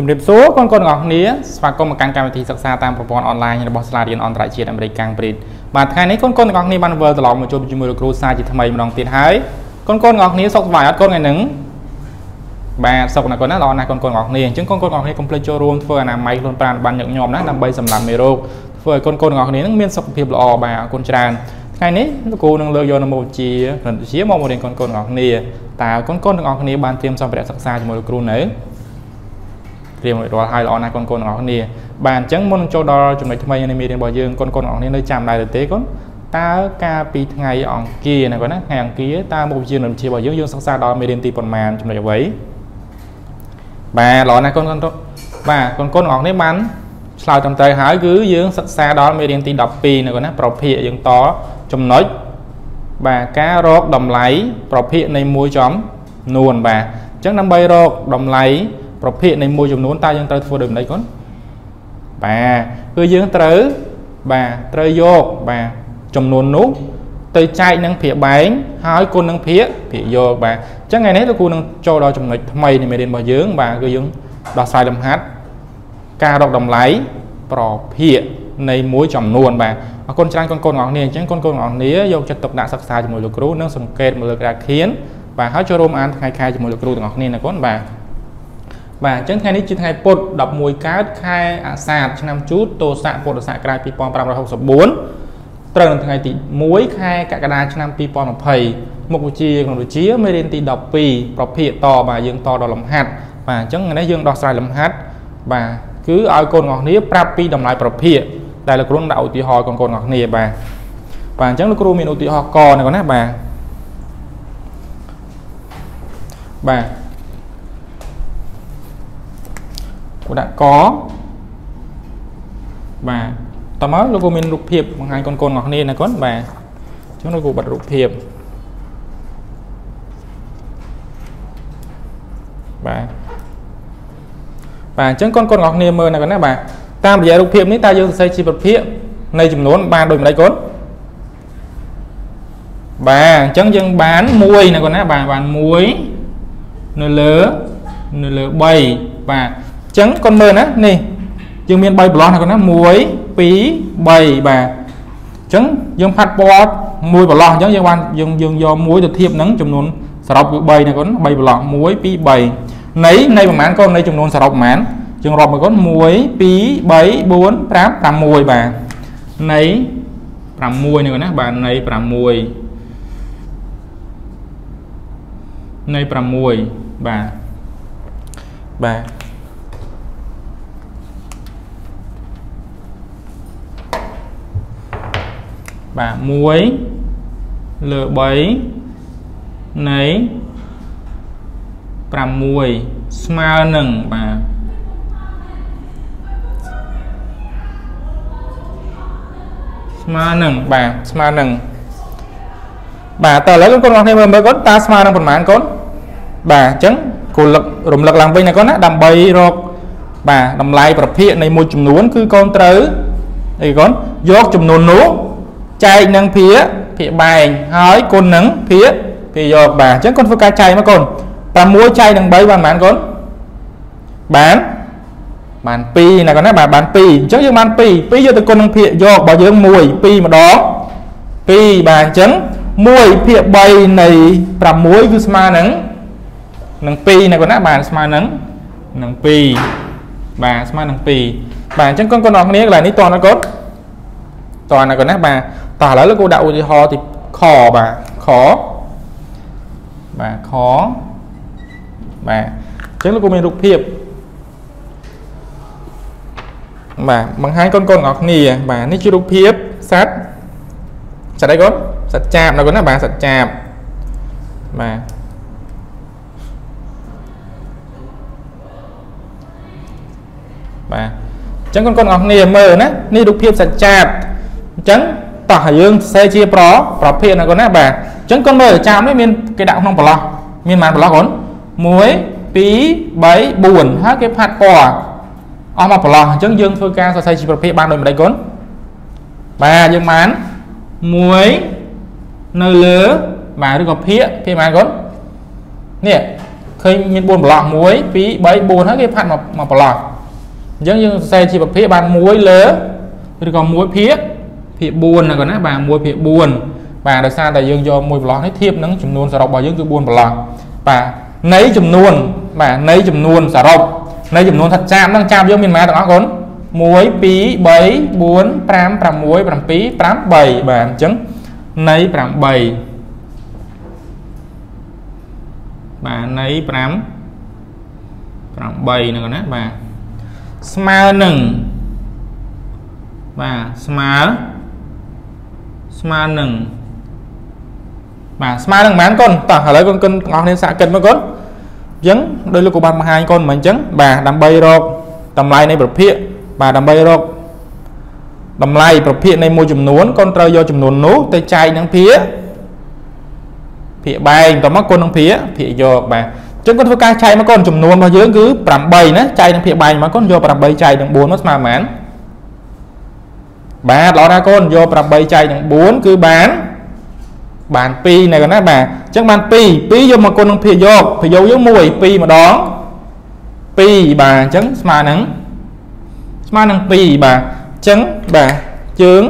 ជំរាបសួរកូនកូនទាំងអស់គ្នាស្វាគមន៍មកកាន់កម្មវិធីសិក្សាតាមប្រព័ន្ធអនឡាញរបស់សាលារៀនអន្តរជាតិអាមេរិកកាំងព្រីតបាទថ្ងៃនេះកូនកូនទាំងអស់គ្នាបានវិលត្រឡប់មកជួបជាមួយលោកគ្រូសាជាថ្មីម្ដងទៀតហើយកូនកូនទាំងអស់គ្នាសុខសប្បាយអត់កូនថ្ងៃហ្នឹងបាទសុខណាស់កូនណាល្អណាស់កូនកូនទាំងអស់គ្នាអញ្ចឹងកូនកូនទាំងអស់គ្នាកុំភ្លេចចូលរួមធ្វើអនាម័យខ្លួនប្រាណបានញឹកញាប់ណាដើម្បីសម្លាប់មេរោគធ្វើឲ្យកូនកូនទាំងអស់គ្នានឹងមានសុខភាពល្អបាទអរគុណច្រើនថ្ងៃនេះលោកគ្រូនឹងលើកយកនៅមុខវិជ្ជាគណិតវិទ្យាមកបង្រៀនកូនកូនទាំងអស់គ្នាតើកូនកូនទាំងអស់គ្នាបានត្រៀមសម្ភារៈសិក្សាជាមួយលោកគ្រូនៅ ត្រៀមរួចរាល់ហើយល្អណាស់កូនកូនទាំងអស់គ្នាបាទអញ្ចឹងមុននឹងចូលដល់ចំណុចថ្មីនៃមេរៀនរបស់យើងកូនកូនទាំងអស់គ្នានៅចាំដែរឬទេកូនតើកាលពីថ្ងៃអង្គារណាកូនណាថ្ងៃអង្គារតើមុខវិជ្ជានឹងវិជ្ជារបស់យើងយើងសិក្សាដល់មេរៀនទីប៉ុន្មានចំណុចអ្វីបាទល្អណាស់កូនកូនបាទកូនកូនទាំងអស់គ្នាបានឆ្លើយត្រឹមត្រូវហើយគឺយើងសិក្សាដល់មេរៀនទី12ណាកូនណាប្រភេទយើងតចំណុចបាទការរកតម្លៃប្រភេទនៃមួយចំនួនបាទអញ្ចឹងដើម្បីរកតម្លៃ ប្រភេទនៃមួយចំនួនតើយើងត្រូវធ្វើដូចម្ដេចកូនបាទគឺយើងត្រូវបាទត្រូវយកបាទចំនួននោះទៅចែកនឹងភាគបែងហើយគុណនឹងភាគភាគយកបាទអញ្ចឹងថ្ងៃនេះលោកគ្រូនឹងចូលដល់ចំណុចថ្មីនៃមេរៀនរបស់យើង បាទគឺយើងដោះស្រាយលំហាត់ការរកតម្លៃប្រភេទនៃមួយចំនួនបាទអរគុណច្រើនកូនកូនទាំងអស់គ្នាអញ្ចឹងកូនកូនទាំងអស់គ្នាយកចិត្តទុកដាក់សិក្សាជាមួយលោកគ្រូនិងសង្កេតមកលើក្រាតខៀនបាទហើយចូលរួមអានថ្ងៃខែជាមួយលោកគ្រូទាំងអស់គ្នាណាកូនបាទ បាទអញ្ចឹងថ្ងៃនេះជាថ្ងៃពុធ11កើតខែអាសាឍឆ្នាំជូតទស័កពុទ្ធសករាជ2564ត្រូវនៅថ្ងៃទី1ខែកក្កដាឆ្នាំ2020មុខវិជ្ជាក្នុងវិជ្ជាមេរៀនទី12ប្រភេទតបាទយើងតដល់លំហាត់បាទអញ្ចឹងថ្ងៃនេះយើងដោះស្រាយលំហាត់បាទគឺឲ្យកូនទាំងអស់គ្នាប្រាប់ពីតម្លៃប្រភេទដែលលោកគ្រូដាក់ឧទាហរណ៍កូនកូនទាំងអស់គ្នាបាទបាទអញ្ចឹងលោកគ្រូមានឧទាហរណ៍កណាកូនណាបាទបាទ គូដាក់កបាទតមកលោកគ្រូមានរូបភាពបង្ហាញកូនកូនទាំងអស់គ្នាណាកូនបាទអញ្ចឹងលោកគ្រូបិទរូបភាពបាទបាទអញ្ចឹងកូនកូនទាំងអស់គ្នាមើលណាកូនណាបាទតាមរយៈរូបភាពនេះតើយើងសរសេរជាប្រភេទនៃចំនួនបានដូចម្ដេចកូនបាទអញ្ចឹងយើងបាន1ណាកូនណាបាទបាន1នៅលើនៅលើ3បាទ អញ្ចឹងកូនមើលណានេះយើងមាន3ប្រឡោះណាកូនណា1 2 3បាទអញ្ចឹងយើងផាត់ពណ៌មួយប្រឡោះអញ្ចឹងយើងបានយើងយើងយកមួយទៅធៀបនឹងចំនួនសរុបគឺ3ណាកូន3ប្រឡោះ1 2 3នៃនៃប្រហែលកូននៃចំនួនសរុបប្រហែលយើងរាប់មើលកូន1 2 3 4 5 6បាទនៃ6នេះកូនណាបាទនៃ6នៃ6បាទបាទ បាទ1លើ3នៃ6ស្មើនឹងបាទស្មើនឹងបាទស្មើនឹងបាទតើឥឡូវកូនទាំងគ្នាមើលមើលកូនតើស្មើនឹងប៉ុន្មានកូនបាទអញ្ចឹងគូលឹករំលឹកឡើងវិញណាកូនណាដើម្បីរកបាទតម្លៃប្រភេទនៃមួយចំនួនគឺកូនត្រូវអីកូនយកចំនួននោះ ចែកនឹងភាគភាគបែងហើយគុណនឹងភាគភាគយកបាទអញ្ចឹងកូនធ្វើការចែកមកកូន6ចែកនឹង3បានប៉ុន្មានកូនបានបាន2ណាកូនណាបាទបាន2អញ្ចឹងយើងបាន2 2យកទៅគុណនឹងភាគយករបស់យើង1 2ម្ដង2បាទអញ្ចឹង1ភាគ3នៃ6គឺស្មើនឹងនឹង2ណាកូនណាបាទស្មើនឹងនឹង2បាទស្មើនឹង2បាទអញ្ចឹងកូនកូនអរគ្នាកន្លែងនេះតោះណាកូនតោះណាកូនណាបាទ តោះឥឡូវលោកគ្រូដាក់ឧទាហរណ៍ទីខបាទខបាទខបាទអញ្ចឹងលោកគ្រូមានរូបភាពបាទបង្ហាញកូនកូនទាំងអស់គ្នា បាទនេះជារូបភាពសត្វសត្វអីកូនសត្វចាបណាកូនណាបាទសត្វចាបបាទបាទអញ្ចឹងកូនកូនទាំងអស់គ្នាមើលណានេះរូបភាពសត្វចាបអញ្ចឹង តោះយើងសរសេរជាប្រប្រភេទណាកូនណាបាទអញ្ចឹងកូនមើលចាបនេះមានគេដាក់ក្នុងប្រឡោះមានប៉ុន្មានប្រឡោះកូន1 2 3 4ហើយគេផាត់ពណ៌អស់មកប្រឡោះអញ្ចឹងយើងធ្វើការសរសេរជាប្រភេទបានដូចម្ដេចកូនបាទយើងបាន1នៅលើបាទឬក៏ភាគភាគប៉ុន្មានកូននេះឃើញមាន4ប្លោះ1 2 3 4ហើយគេផាត់មកមកប្លោះអញ្ចឹងយើងសរសេរជាប្រភេទបាន1លើឬក៏1ភាគ ភាគ4ណាកូនណាបាទ1ភាគ4បាទដោយសារតែយើងយក1ប្លោះនេះធៀបនឹងចំនួនសរុបរបស់យើងគឺ4ប្លោះបាទនៃចំនួនបាទនៃចំនួនសរុបនៃចំនួនថាត់ចាបហ្នឹងចាបយើងមានម៉ែទាំងអស់កូន1 2 3 4 5 6 7 8 8បាទអញ្ចឹងនៃ8បាទនៃ5 8ហ្នឹងណាបាទស្មើនឹងបាទស្មើ ស្មើនឹងបាទស្មើនឹងប៉ុន្មានកូនតោះឥឡូវកូនកូនទាំងអស់គ្នាសាកគិតមើលកូនអញ្ចឹងដោយលោកគ្រូបានបង្ហាញកូនមិនអញ្ចឹងបាទដើម្បីរកតម្លៃនៃប្រភេទបាទដើម្បីរកតម្លៃប្រភេទនៃមួយចំនួនកូនត្រូវយកចំនួននោះទៅចែកនឹងភាគភាគបែងតមកគុណនឹងភាគភាគយកបាទអញ្ចឹងកូនធ្វើការចែកមកកូនចំនួនរបស់យើងគឺ8ណាចែកនឹងភាគបែងមកកូនយក8ចែកនឹង4មកស្មើប៉ុន្មាន បាទល្អណាស់កូនយក8ចែកនឹង4គឺបានបាន2ណាកូនណាបាទអញ្ចឹងបាន2 2យកមកគុណនឹងភាគយកភាគយកយើង1 2ម្ដង2បាទអញ្ចឹងស្មើនឹងស្មើនឹង2បាទអញ្ចឹងបាទជើង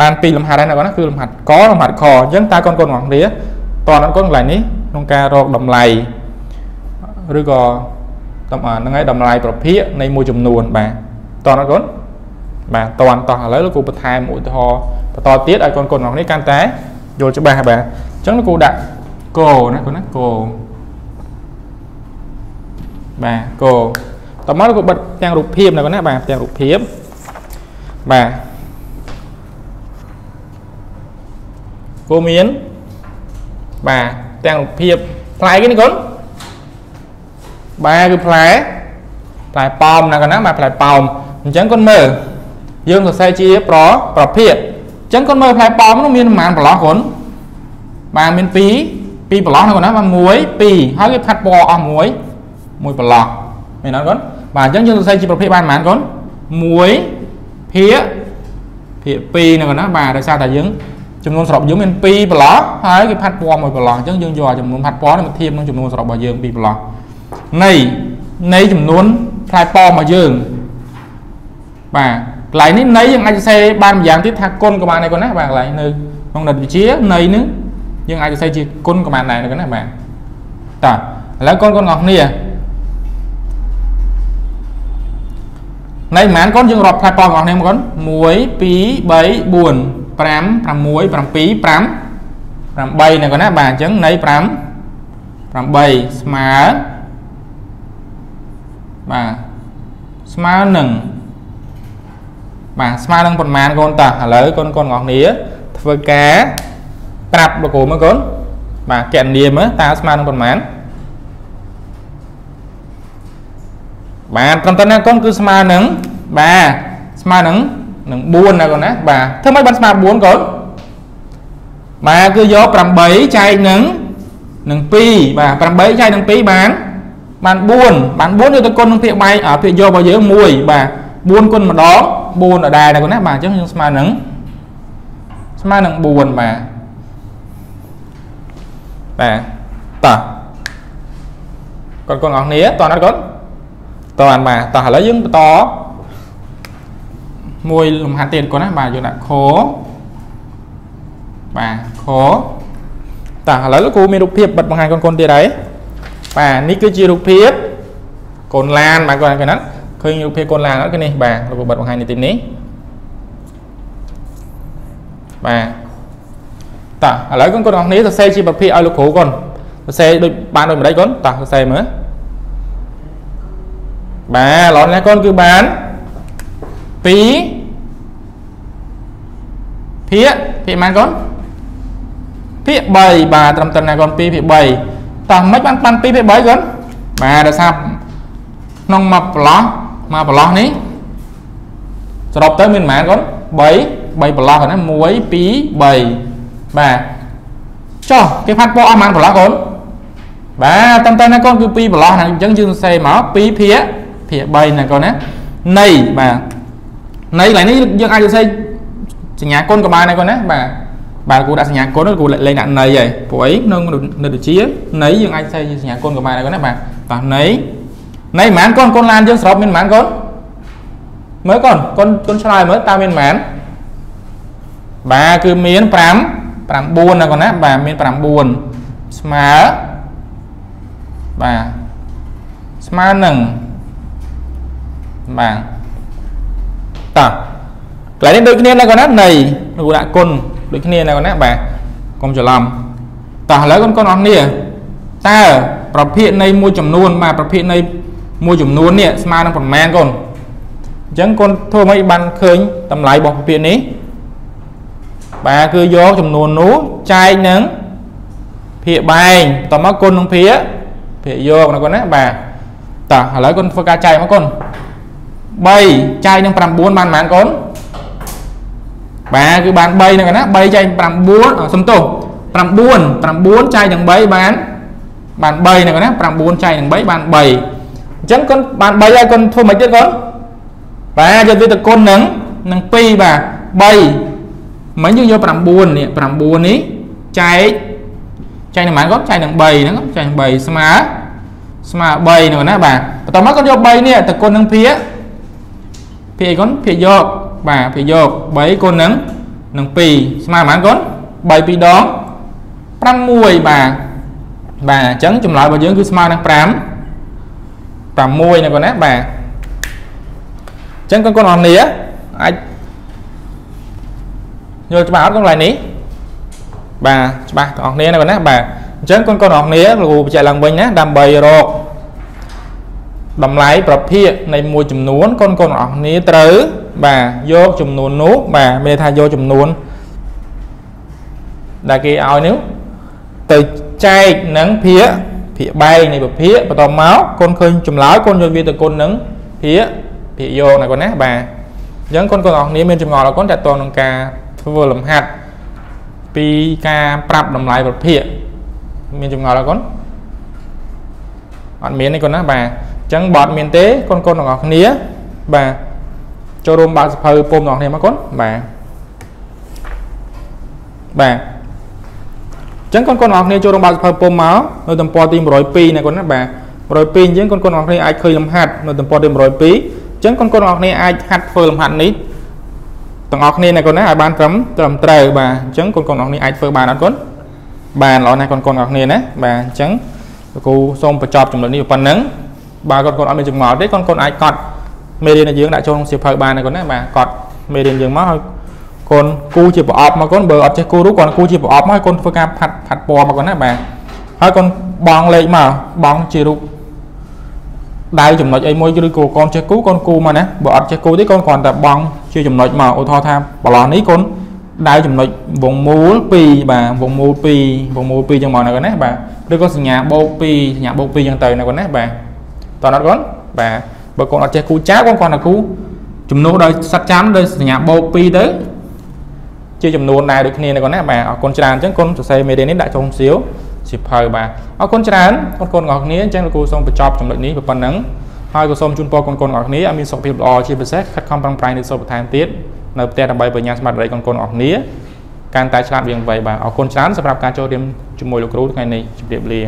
បាន2លំហាត់ហើយណាបងណាគឺលំហាត់កលំហាត់ខអញ្ចឹងតើកូនកូនរបស់គ្នាតើអត់កូនកន្លែងនេះក្នុងការរកតម្លៃឬក៏តំហ្នឹងហើយតម្លៃប្រភេទនៃមួយចំនួនបាទតើអត់កូន បាទតន់តោះឥឡូវលោកគ្រូបន្ថែមឧទាហរណ៍បន្តទៀតឲ្យកូនកូនរបស់គ្នាកាន់តែយល់ច្បាស់បាទអញ្ចឹងលោកគ្រូដាក់កោណាកូនណាកោបាទកោតមកក៏បិទផ្ទាំងរូបភាពណាកូនណាបាទផ្ទាំងរូបភាពបាទគោមានបាទផ្ទាំងរូបភាពផ្លែគេនេះកូនបាទគឺផ្លែផ្លែប៉ោមណាកូនណាបាទផ្លែប៉ោមអញ្ចឹងកូនមើល យើងសរសេរជាប្រប្រភេទអញ្ចឹងកូនមើលផ្លែប៉ោមនោះមានប្រមាណប្រឡោះកូនបាទមាន2 2ប្រឡោះណាកូនណាបាទ1 2ហើយគេផាត់ពណ៌អស់មួយមួយប្រឡោះមែនអត់កូនបាទអញ្ចឹងយើងសរសេរជាប្រភេទបានប៉ុន្មានកូន1ភាគភាគ2ហ្នឹងណាបាទដោយសារតែយើងចំនួនសរុបយើងមាន2ប្រឡោះហើយគេផាត់ពណ៌មួយប្រឡោះអញ្ចឹងយើងយកចំនួនផាត់ពណ៌នេះមកធៀបនឹងចំនួនសរុបរបស់យើង2ប្រឡោះនៃនៃចំនួនផ្លែប៉របស់យើងបាទ កន្លែងនេះនៃយើងអាចសរសេរបានម្យ៉ាងទៀតថាគុណក៏បានដែរគាត់ណាបាទកន្លែងនៅក្នុងនិតវិទ្យានៃនឹងយើងអាចសរសេរជាគុណក៏បានដែរគាត់ណាបាទតើឥឡូវកូនកូនទាំងអស់គ្នានៃប្រហែលកូនយើងរាប់ផ្លែប៉បងប្អូនគ្នាមកកូន1 2 3 4 5 6 7 5 8ណាកូនណាបាទអញ្ចឹងនៃ5 8ស្មើបាទស្មើនឹង បាទស្មើនឹងប៉ុន្មានកូនតោះឥឡូវកូនកូនទាំងអស់គ្នាធ្វើការប្រាប់លោកគ្រូមើលកូនបាទកណនីមើលតើស្មើនឹងប៉ុន្មានបាទត្រឹមត្រូវណាកូនគឺស្មើនឹងបាទស្មើនឹងនឹង4ណាកូនណាបាទធ្វើម៉េចបានស្មើ4កូនបាទគឺយក8ចែកនឹងនឹង2បាទ8ចែកនឹង2បានបាន4បាន4យកទៅគុណនឹងភាគបែកភាគយករបស់យើង1បាទ4គុណម្ដង 4ដដែលណាកូនណាបាទអញ្ចឹងយើងស្មើនឹងស្មើនឹង4បាទបាទតោះកូនកូនអរគ្នាតោះអត់កូនតបានបាទតោះឥឡូវយើងបន្តមួយលំហាត់ទៀតគាត់ណាបាទយើងដាក់ខបាទខតោះឥឡូវលោកគ្រូមានរូបភាពបិទបង្ហាញកូនកូនទៀតហើយបាទនេះគឺជារូបភាពកូនឡានបាទគាត់គេណា ឃើញរូបភាពកូនឡានអត់គេនេះបាទលោកគ្រូបិទបង្ហាញនេះទីនេះបាទតោះឥឡូវកូនកូនអរគ្នាសរសេរជាប្រភេទឲ្យលោកគ្រូកូនសរសេរដូចបានដូចម្ដេចកូនតោះសរសេរមើលបាទល្អណាស់កូនគឺបាន2ភាគភាគប៉ុន្មានកូនភាគ3បាទត្រឹមត្រូវណាកូន2ភាគ3តោះមិនបានបាន2ភាគ3កូនបាទដោយសារក្នុងមួយប្រឡោះ មួយប្រឡោះនេះសរុបទៅមានប៉ុន្មានកូន3 3ប្រឡោះកូនណា1 2 3បាទចុះគេផាត់ពណ៌អស់ប៉ុន្មានប្រឡោះកូនបាទតាមតែណាកូនគឺ2ប្រឡោះហ្នឹងអញ្ចឹងយើងសរសេរមក2ភាគភាគ3ណាកូនណានៃបាទនៃកន្លែងនេះយើងអាចសរសេរសញ្ញាគុណក៏បានដែរកូនណាបាទបាទគូដាក់សញ្ញាគុណគូលេងដាក់ន័យហើយព្រោះអីក្នុងនៅដូចជាន័យយើងអាចសេជាសញ្ញាគុណក៏បានដែរគាត់ណាបាទតោះន័ យន័យប៉ុន្មានកូនកូនឡានយើងសរុបមានប៉ុន្មានកូនមើលកូនកូនកូនឆ្លើយមើលតើមានប៉ុន្មានបាទគឺមាន5 9ណាកូនណាបាទមាន9ស្មើបាទស្មើនឹងបាទតោះកន្លែងនេះដូចគ្នាណាកូនណានៃគូដាក់គុណដូចគ្នាណាកូនណាបាទកុំច្រឡំតោះឥឡូវកូនកូនអស់គ្នាតើប្រភេទនៃមួយចំនួនបាទប្រភេទនៃ មួយចំនួននេះស្មើនឹងប្រមាណកូនអញ្ចឹងកូនធ្វើម៉េចបានឃើញតម្លៃរបស់ប្រភេទនេះបាទគឺយកចំនួននោះចែកនឹងភាគបែងតមកគុណនឹងភាគភាគយកណាកូនណាបាទតោះឥឡូវកូនធ្វើការចែកមកកូន3ចែកនឹង9បានប៉ុន្មានកូនបាទគឺបាន3ហ្នឹងណា3ចែក9សំទោស9 9ចែកនឹង3បានបាន3ហ្នឹងណា9ចែកនឹង3បាន3 អញ្ចឹងកូនបាន3ហើយកូនធ្វើមិនទៀតកូនបាទយកវាទៅគុណនឹងនឹង2បាទ3មិញយើងយក9នេះ9នេះចែកចែកនឹងប៉ុន្មានកូនចែកនឹង3ហ្នឹងចែកនឹង3ស្មើស្មើ3ហ្នឹងណាបាទបន្ទាប់មកកូនយក3នេះទៅគុណនឹងភាគភាគអីកូនភាគយកបាទភាគយក3គុណនឹងនឹង2ស្មើប៉ុន្មានកូន3 2ដង6បាទបាទអញ្ចឹងចម្លើយរបស់យើងគឺស្មើនឹង5 6ណាកូនណាបាទអញ្ចឹងកូនកូនអរគ្នាអាចយល់ច្បាស់អត់កន្លែងនេះបាទច្បាស់ទាំងអស់គ្នាណាកូនណាបាទអញ្ចឹងកូនកូនអរគ្នាលោកគ្រូបញ្ជាក់ឡើងវិញណាដើម្បីរកតម្លៃប្រភេទនៃមួយចំនួនកូនកូនអរគ្នាត្រូវបាទយកចំនួននោះបាទមានន័យថាយកចំនួនដែលគេឲ្យនេះទៅចែកនឹងភាគ ភាគបែងនៃពភាគបន្តមកកូនឃើញចម្លើយកូនយកវាទៅគុណនឹងភាគភាគយកណាកូនណាបាទអញ្ចឹងកូនកូនអរគ្នាមានចម្ងល់អរគុណតើតើនឹងការធ្វើលំហាត់ពីការប្រាប់តម្លៃប្រភេទមានចម្ងល់អរគុណអត់មានទេកូនណាបាទអញ្ចឹងបត់មានទេកូនកូនទាំងអស់គ្នាបាទចូលរួមបើកសភៅពុំទាំងគ្នាមកកូនបាទបាទ អញ្ចឹងកូនកូនទាំងគ្នាចូលរួមបើកសភៅពុំមកនៅទំព័រទី102ណាកូនណាបាទ102អញ្ចឹងកូនកូនទាំងគ្នាអាចឃើញលំហាត់នៅទំព័រទី102អញ្ចឹងកូនកូនទាំងគ្នាអាចហាត់ធ្វើលំហាត់នេះទាំងអស់គ្នាណាកូនណាឲ្យបានត្រឹមត្រឹមត្រូវបាទអញ្ចឹងកូនកូនទាំងគ្នាអាចធ្វើបានអត់កូនបានល្អណាស់កូនកូនទាំងគ្នាណាបាទអញ្ចឹងលោកគ្រូសូមបញ្ចប់ចំណុចនេះប៉ុណ្ណឹងបើកូនកូនអត់មានចម្ងល់ទេកូនកូនអាចកត់មេរៀនយើងដាក់ចូលក្នុងសៀវភៅបានណាកូនណាបាទកត់មេរៀនយើងមកឲ្យ កូនគូជាប្រអប់មកកូនបើអត់ចេះគូរូគាត់គូជាប្រអប់មកឲ្យកូនធ្វើការផាត់ផាត់ពណ៌មកកូនណាបាទហើយកូនបងលេខមកបងជារូបដៅចំណុចអីមួយឬក៏កូនចេះគូកូនគូមកណាបើអត់ចេះគូទេកូនគ្រាន់តែបងជាចំណុចមកឧទាហរណ៍ថាប្រឡោះនេះកូនដៅចំណុចវងមូល2បាទវងមូល2វងមូល2ចឹងមកណាកូនណាបាទឬក៏សញ្ញាបូក2សញ្ញាបូក2ចឹងទៅណាកូនណាបាទតើអត់កូនបាទបើកូនអត់ចេះគូចាកូនគ្រាន់តែគូចំនួនដោយសັດចាំដោយសញ្ញាបូក2ទៅ ជាចំនួនដែរដូចគ្នាណាកូនណាបាទអរគុណច្រើនអញ្ចឹងកូនសរសេរមេរៀននេះដាក់ចូលសៀវសិភៅបាទអរគុណច្រើនកូនកូនទាំងអស់គ្នាអញ្ចឹងលោកគ្រូសូមបញ្ចប់ចំណុចនេះប៉ុណ្ណឹងហើយក៏សូមជូនពរកូនកូនទាំងអស់គ្នាឲ្យមានសុខភាពល្អជាពិសេសខិតខំប្រឹងប្រែងនឹងសូត្របន្ថែមទៀតនៅផ្ទះដើម្បីបញ្ញាស្មារតីកូនកូនទាំងអស់គ្នាកាន់តែឆ្លាតវាងវៃបាទអរគុណច្រើនសម្រាប់ការចូលរៀនជាមួយលោកគ្រូថ្ងៃនេះជម្រាបលា